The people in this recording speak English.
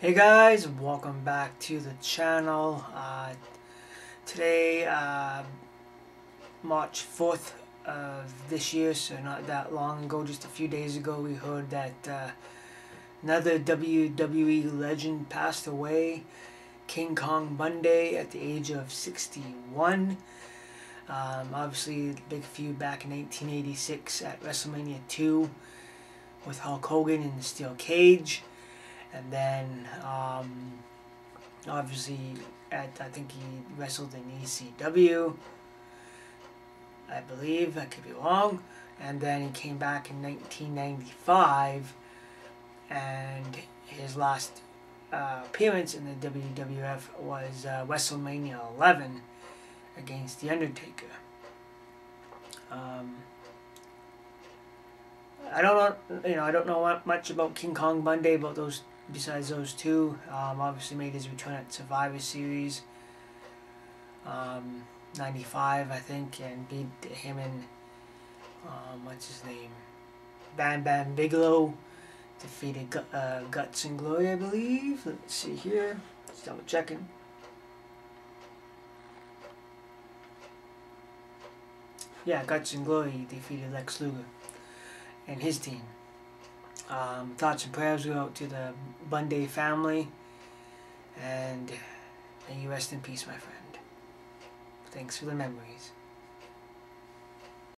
Hey guys, welcome back to the channel. Uh, today, uh, March 4th of this year, so not that long ago, just a few days ago, we heard that uh, another WWE legend passed away, King Kong Bundy, at the age of 61. Um, obviously, big feud back in 1986 at WrestleMania 2 with Hulk Hogan in the steel cage. And then, um, obviously, at I think he wrestled in ECW, I believe. I could be wrong. And then he came back in 1995, and his last uh, appearance in the WWF was uh, WrestleMania 11 against The Undertaker. Um, I don't know, you know, I don't know much about King Kong Bundy, about those besides those two. Um, obviously made his return at Survivor Series. Um, 95, I think, and beat him and, um, what's his name? Bam Bam Bigelow. Defeated uh, Guts and Glory, I believe. Let's see here. Just double checking. Yeah, Guts and Glory defeated Lex Luger and his team. Um, thoughts and prayers go out to the Bundy family, and may you rest in peace, my friend. Thanks for the memories.